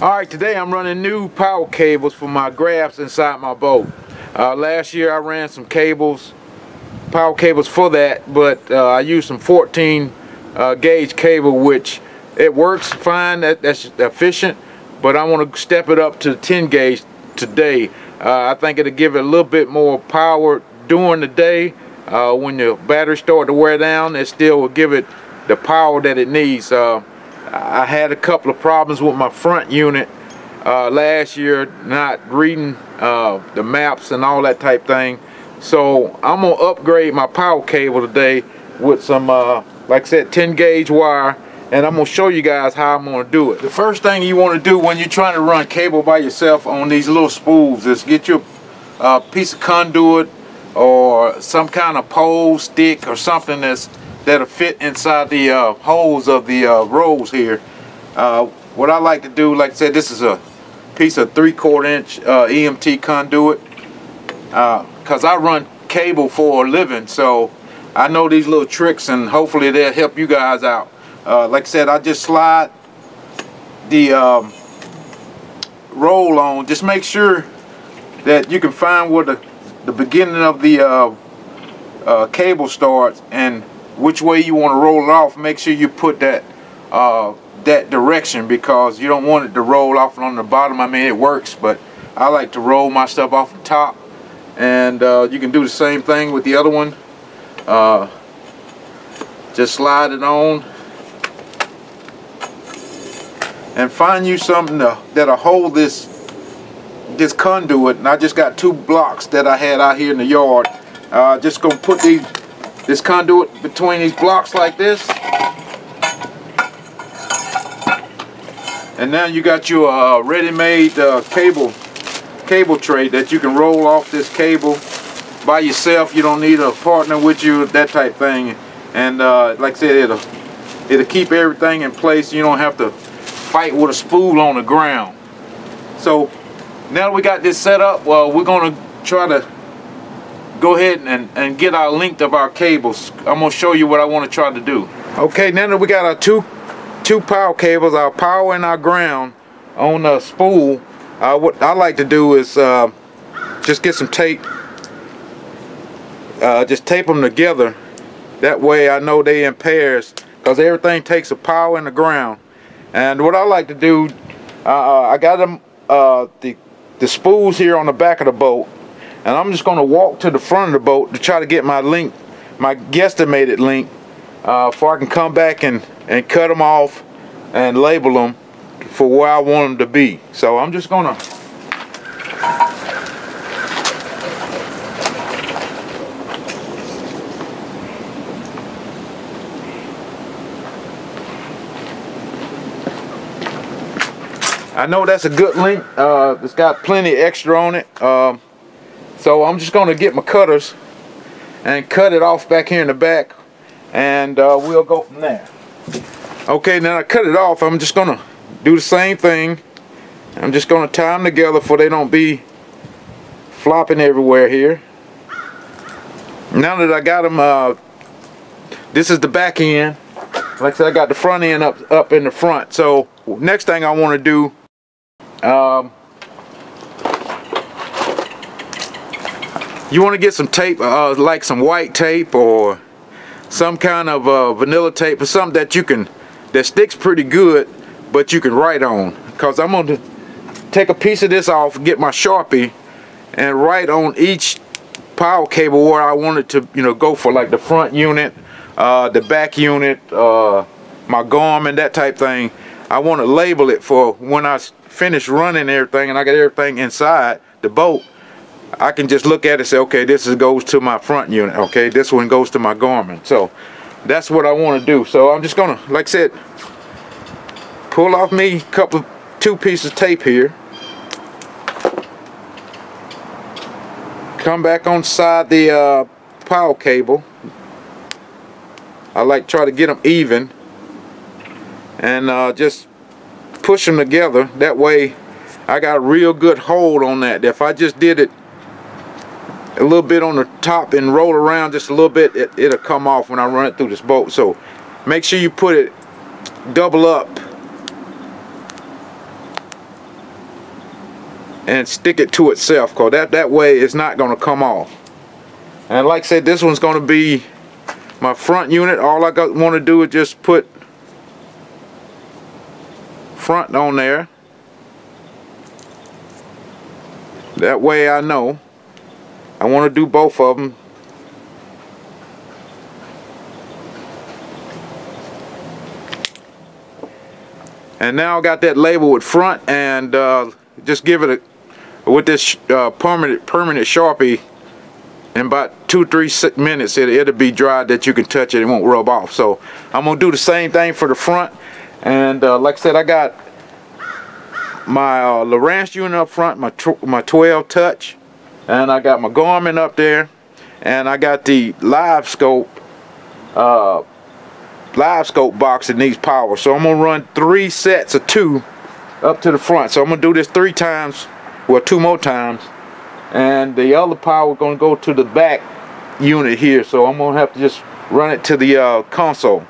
Alright, today I'm running new power cables for my graphs inside my boat. Uh, last year I ran some cables, power cables for that, but uh, I used some 14 uh, gauge cable which it works fine, that, that's efficient, but I want to step it up to 10 gauge today. Uh, I think it'll give it a little bit more power during the day. Uh, when the batteries start to wear down, it still will give it the power that it needs. I had a couple of problems with my front unit uh, last year, not reading uh, the maps and all that type thing. So I'm gonna upgrade my power cable today with some, uh, like I said, 10 gauge wire, and I'm gonna show you guys how I'm gonna do it. The first thing you wanna do when you're trying to run cable by yourself on these little spools is get your uh, piece of conduit or some kind of pole stick or something that's that'll fit inside the uh, holes of the uh, rolls here. Uh, what I like to do, like I said, this is a piece of three quarter inch uh, EMT conduit because uh, I run cable for a living so I know these little tricks and hopefully they'll help you guys out. Uh, like I said, I just slide the um, roll on. Just make sure that you can find where the, the beginning of the cable starts and which way you want to roll it off make sure you put that uh, that direction because you don't want it to roll off on the bottom. I mean it works but I like to roll my stuff off the top and uh, you can do the same thing with the other one. Uh, just slide it on and find you something to, that'll hold this this conduit. And I just got two blocks that I had out here in the yard. Uh, just gonna put these this conduit between these blocks like this. And now you got your uh, ready-made uh, cable cable tray that you can roll off this cable by yourself. You don't need a partner with you, that type thing. And uh, like I said, it'll it'll keep everything in place. You don't have to fight with a spool on the ground. So now we got this set up, well, we're gonna try to go ahead and, and get our length of our cables. I'm going to show you what I want to try to do. Okay, now that we got our two two power cables, our power and our ground on a spool, uh, what I like to do is uh, just get some tape, uh, just tape them together. That way I know they in pairs because everything takes a power and the ground. And what I like to do, uh, uh, I got them uh, the the spools here on the back of the boat and I'm just going to walk to the front of the boat to try to get my link, my guesstimated link, uh, before I can come back and, and cut them off and label them for where I want them to be. So I'm just going to I know that's a good link. Uh, it's got plenty extra on it. Um, so I'm just going to get my cutters and cut it off back here in the back and uh, we'll go from there. Okay, now I cut it off. I'm just going to do the same thing. I'm just going to tie them together so they don't be flopping everywhere here. Now that I got them, uh, this is the back end. Like I said, I got the front end up, up in the front. So next thing I want to do, um, you want to get some tape uh, like some white tape or some kind of uh, vanilla tape or something that you can that sticks pretty good but you can write on. Because I'm going to take a piece of this off get my sharpie and write on each power cable where I wanted to you know go for like the front unit uh, the back unit uh, my Garmin that type thing. I want to label it for when I finish running everything and I got everything inside the boat I can just look at it and say, okay, this is, goes to my front unit. Okay, this one goes to my Garmin. So that's what I want to do. So I'm just gonna, like I said, pull off me a couple, two pieces of tape here. Come back on side the uh, power cable. I like try to get them even and uh, just push them together. That way I got a real good hold on that. If I just did it a little bit on the top and roll around just a little bit it, it'll come off when I run it through this boat so make sure you put it double up and stick it to itself because that, that way it's not going to come off. And like I said, this one's going to be my front unit. All I got want to do is just put front on there. That way I know. I want to do both of them. And now I got that label with front and uh, just give it a, with this uh, permanent, permanent Sharpie in about two, three minutes it, it'll be dry that you can touch it, it won't rub off. So I'm gonna do the same thing for the front. And uh, like I said, I got my uh, Lowrance unit up front, my, my 12 touch, and I got my Garmin up there, and I got the live scope uh, live scope box that needs power. So I'm gonna run three sets of two up to the front. So I'm gonna do this three times, well two more times. And the other power gonna go to the back unit here. So I'm gonna have to just run it to the uh, console.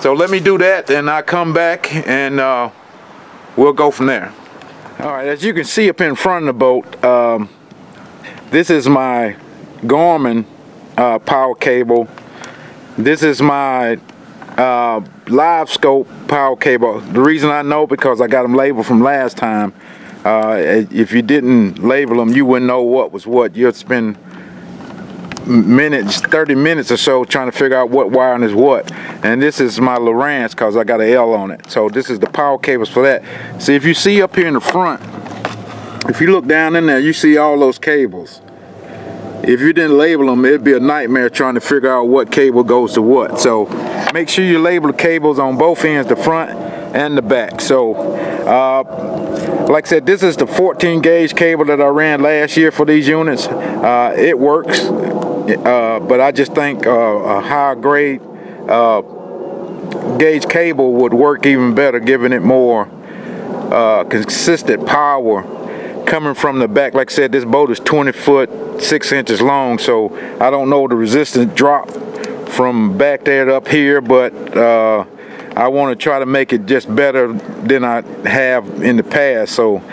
So let me do that and I come back and uh, we'll go from there. All right, as you can see up in front of the boat, um, this is my Garmin uh, power cable. This is my uh, live scope power cable. The reason I know because I got them labeled from last time. Uh, if you didn't label them, you wouldn't know what was what. You'd spend minutes, 30 minutes or so trying to figure out what wiring is what. And this is my Lowrance because I got an L on it. So this is the power cables for that. See, if you see up here in the front, if you look down in there, you see all those cables if you didn't label them, it'd be a nightmare trying to figure out what cable goes to what. So make sure you label the cables on both ends, the front and the back. So uh, like I said, this is the 14 gauge cable that I ran last year for these units. Uh, it works, uh, but I just think uh, a higher grade uh, gauge cable would work even better, giving it more uh, consistent power coming from the back. Like I said, this boat is 20 foot, 6 inches long, so I don't know the resistance drop from back there to up here, but uh, I want to try to make it just better than I have in the past. So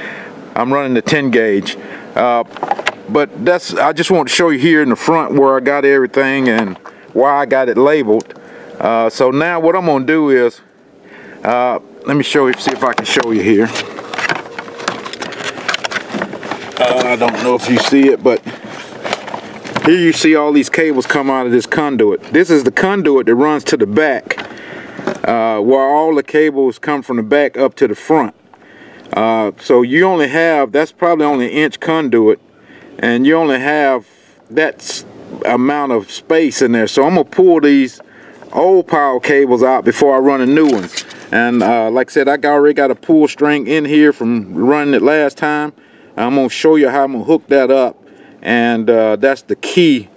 I'm running the 10 gauge. Uh, but that's I just want to show you here in the front where I got everything and why I got it labeled. Uh, so now what I'm going to do is, uh, let me show you, see if I can show you here. I don't know if you see it, but here you see all these cables come out of this conduit. This is the conduit that runs to the back, uh, where all the cables come from the back up to the front. Uh, so you only have, that's probably only an inch conduit, and you only have that amount of space in there. So I'm gonna pull these old power cables out before I run the new ones. And uh, like I said, I already got a pull string in here from running it last time. I'm going to show you how I'm going to hook that up. And uh, that's the key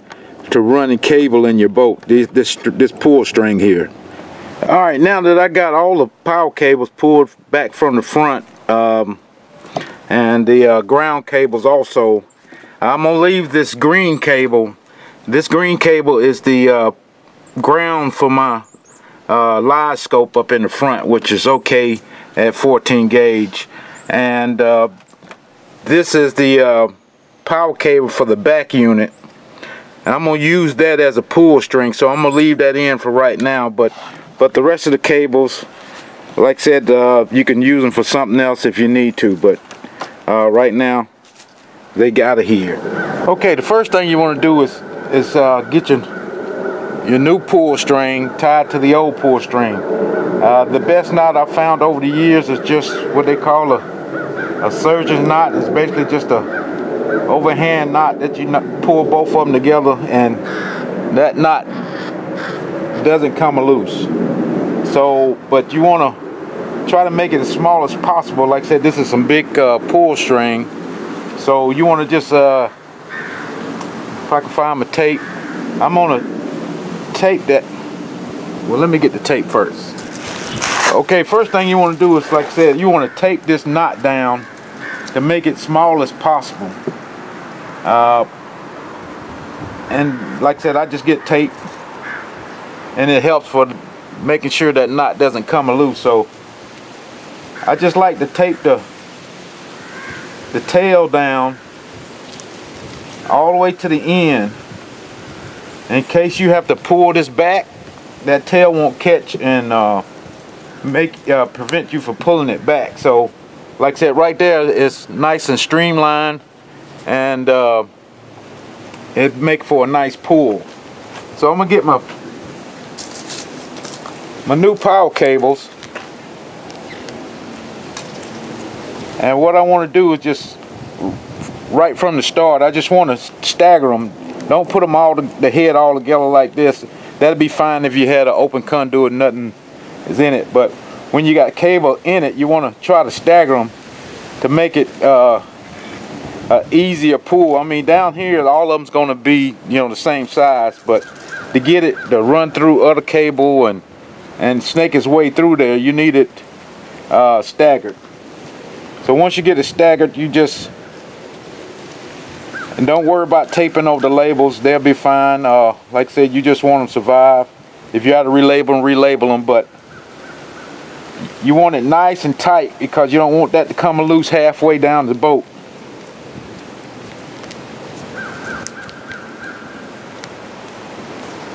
to running cable in your boat, this, this, this pull string here. All right, now that I got all the power cables pulled back from the front, um, and the uh, ground cables also, I'm going to leave this green cable. This green cable is the uh, ground for my uh, live scope up in the front, which is okay at 14 gauge. And uh, this is the uh, power cable for the back unit. And I'm to use that as a pull string, so I'm to leave that in for right now. But but the rest of the cables, like I said, uh, you can use them for something else if you need to. But uh, right now, they got it here. Okay, the first thing you want to do is is uh, get your your new pull string tied to the old pull string. Uh, the best knot I've found over the years is just what they call a a surgeon's knot is basically just a overhand knot that you pull both of them together and that knot doesn't come loose. So, but you want to try to make it as small as possible. Like I said, this is some big uh, pull string. So you want to just, uh, if I can find my tape, I'm going to tape that. Well, let me get the tape first. Okay, first thing you want to do is, like I said, you want to tape this knot down to make it small as possible. Uh, and like I said, I just get tape and it helps for making sure that knot doesn't come loose. So I just like to tape the the tail down all the way to the end in case you have to pull this back that tail won't catch and uh, make uh, prevent you from pulling it back. So like I said right there it's nice and streamlined and uh, it make for a nice pull. So I'm gonna get my my new power cables. And what I want to do is just right from the start I just want to stagger them don't put them all to, the head all together like this. That'd be fine if you had an open conduit nothing is in it but when you got cable in it you want to try to stagger them to make it uh, easier pull. I mean down here all of them's gonna be you know the same size but to get it to run through other cable and and snake its way through there you need it uh, staggered. So once you get it staggered you just and don't worry about taping over the labels. They'll be fine. Uh, like I said you just want them to survive. If you have to relabel them relabel them but you want it nice and tight because you don't want that to come loose halfway down the boat.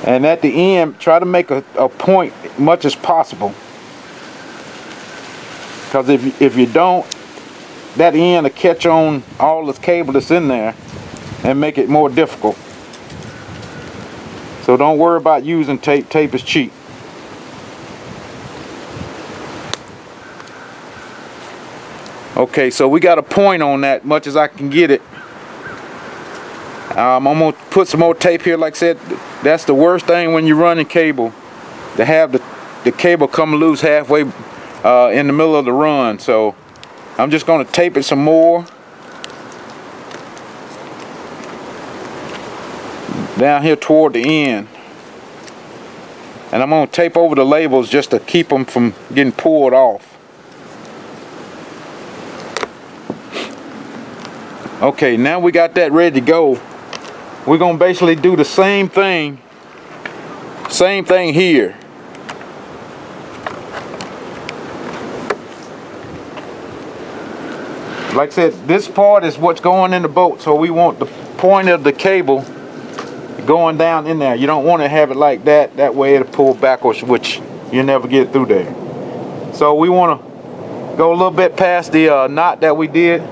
And at the end try to make a, a point much as possible. Because if, if you don't that end will catch on all this cable that's in there and make it more difficult. So don't worry about using tape. Tape is cheap okay so we got a point on that much as I can get it. Um, I'm gonna put some more tape here like I said that's the worst thing when you're running cable to have the, the cable come loose halfway uh, in the middle of the run so I'm just gonna tape it some more. Down here toward the end. And I'm gonna tape over the labels just to keep them from getting pulled off okay now we got that ready to go. We're gonna basically do the same thing same thing here. Like I said this part is what's going in the boat so we want the point of the cable going down in there. You don't want to have it like that that way it'll pull backwards which you never get through there. So we want to go a little bit past the uh, knot that we did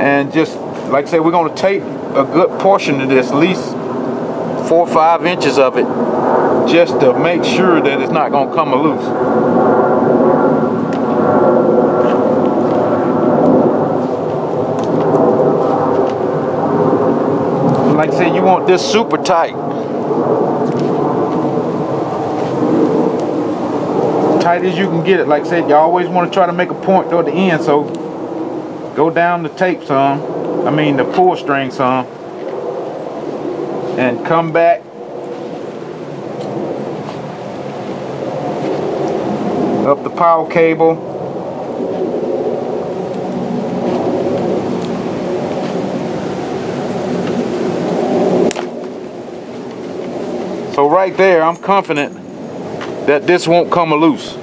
and just like I said we're going to tape a good portion of this, at least four or five inches of it, just to make sure that it's not gonna come loose. Like I said, you want this super tight. Tight as you can get it. Like I said, you always want to try to make a point toward the end, so go down the tape some. I mean the pull string some and come back up the power cable so right there I'm confident that this won't come loose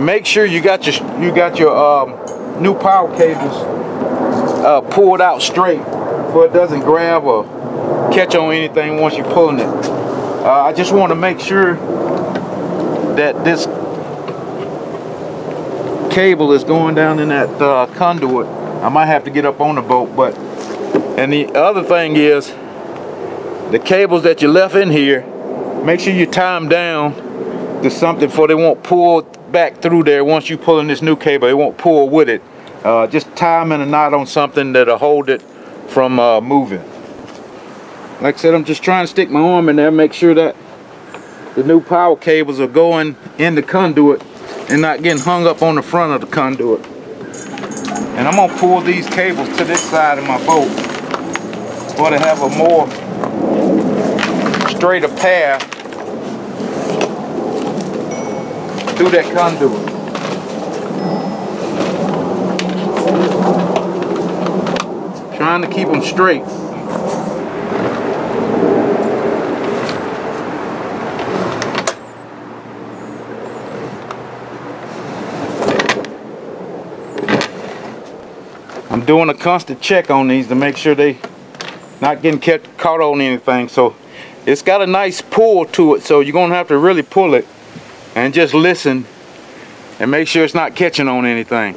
and make sure you got your you got your um, new power cables uh, pulled out straight so it doesn't grab or catch on anything once you're pulling it. Uh, I just want to make sure that this cable is going down in that uh, conduit. I might have to get up on the boat, but and the other thing is the cables that you left in here, make sure you tie them down to something for they won't pull back through there once you pull in this new cable it won't pull with it. Uh, just tie them in a knot on something that'll hold it from uh, moving. Like I said I'm just trying to stick my arm in there make sure that the new power cables are going in the conduit and not getting hung up on the front of the conduit. And I'm gonna pull these cables to this side of my boat. For to have a more straighter path through that conduit. Trying to keep them straight. I'm doing a constant check on these to make sure they not getting kept caught on anything so it's got a nice pull to it so you're gonna have to really pull it and just listen and make sure it's not catching on anything.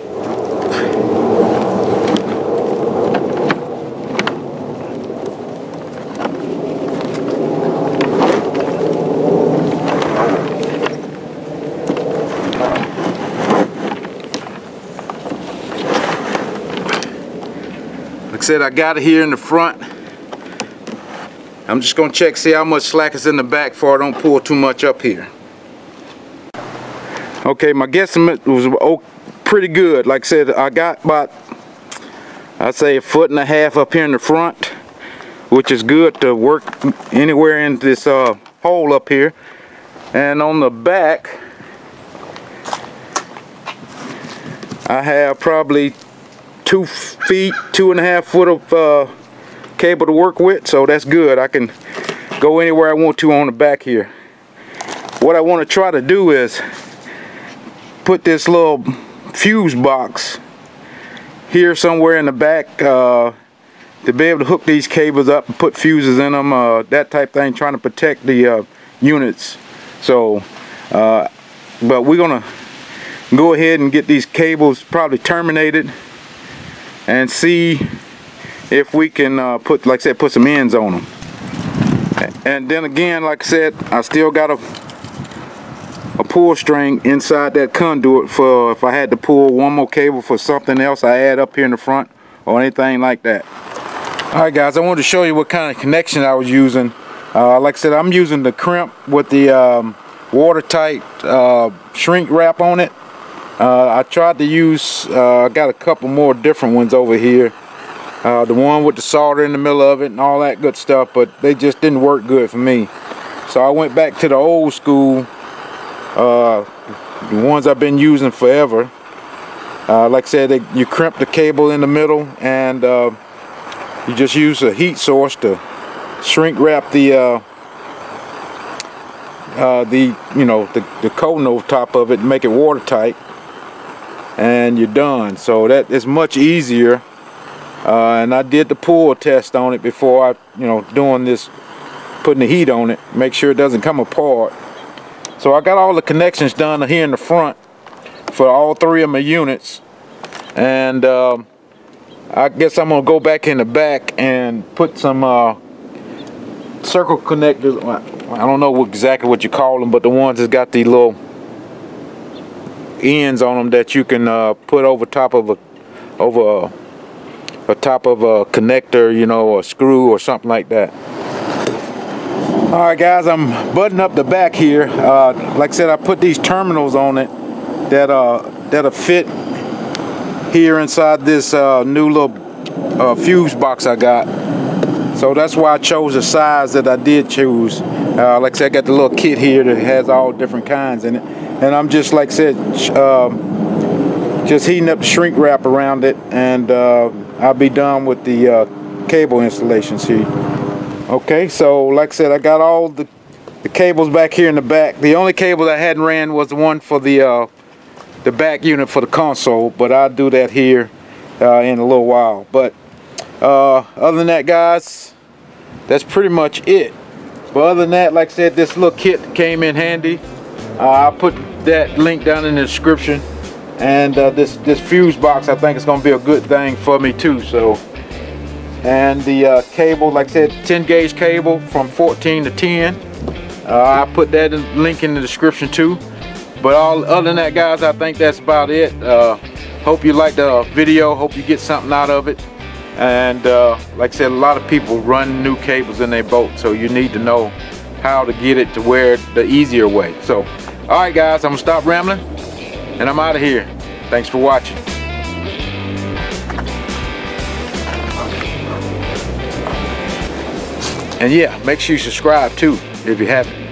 Like I said, I got it here in the front. I'm just gonna check, see how much slack is in the back before I don't pull too much up here. Okay, my guesstimate was pretty good. Like I said, I got about, I'd say a foot and a half up here in the front, which is good to work anywhere in this uh, hole up here. And on the back, I have probably two feet, two and a half foot of uh, cable to work with, so that's good. I can go anywhere I want to on the back here. What I want to try to do is put this little fuse box here somewhere in the back uh, to be able to hook these cables up and put fuses in them, uh, that type thing, trying to protect the uh, units. So, uh, but we're gonna go ahead and get these cables probably terminated and see if we can uh, put, like I said, put some ends on them. And then again, like I said, I still got a a pull string inside that conduit for if I had to pull one more cable for something else I add up here in the front or anything like that. Alright guys, I wanted to show you what kind of connection I was using. Uh, like I said, I'm using the crimp with the um, watertight uh, shrink wrap on it. Uh, I tried to use, uh, I got a couple more different ones over here. Uh, the one with the solder in the middle of it and all that good stuff, but they just didn't work good for me. So I went back to the old school, uh, the ones I've been using forever. Uh, like I said, they, you crimp the cable in the middle and uh, you just use a heat source to shrink wrap the uh, uh, the you know the, the coating over top of it and make it watertight. And you're done. So that is much easier. Uh, and I did the pull test on it before I you know doing this putting the heat on it make sure it doesn't come apart so I got all the connections done here in the front for all three of my units and um, I guess I'm gonna go back in the back and put some uh, circle connectors I don't know exactly what you call them but the ones that got the little ends on them that you can uh, put over top of a over a, a, top of a connector, you know, a screw or something like that. All right, guys, I'm buttoning up the back here. Uh, like I said, I put these terminals on it that uh that'll fit here inside this uh, new little uh, fuse box I got. So that's why I chose the size that I did choose. Uh, like I said, I got the little kit here that has all different kinds in it and I'm just like I said um, just heating up the shrink wrap around it and uh, I'll be done with the cable installations here okay so like I said I got all the, the cables back here in the back the only cable I hadn't ran was the one for the uh, the back unit for the console but I'll do that here uh, in a little while but uh, other than that guys that's pretty much it but other than that like I said this little kit came in handy uh, I'll put that link down in the description. And uh, this, this fuse box, I think is gonna be a good thing for me too, so. And the uh, cable, like I said, 10 gauge cable from 14 to 10. Uh, I'll put that in, link in the description too. But all other than that, guys, I think that's about it. Uh, hope you like the video. Hope you get something out of it. And uh, like I said, a lot of people run new cables in their boat, so you need to know how to get it to where the easier way. So all right, guys, I'm gonna stop rambling and I'm out of here. Thanks for watching. And yeah, make sure you subscribe too if you haven't.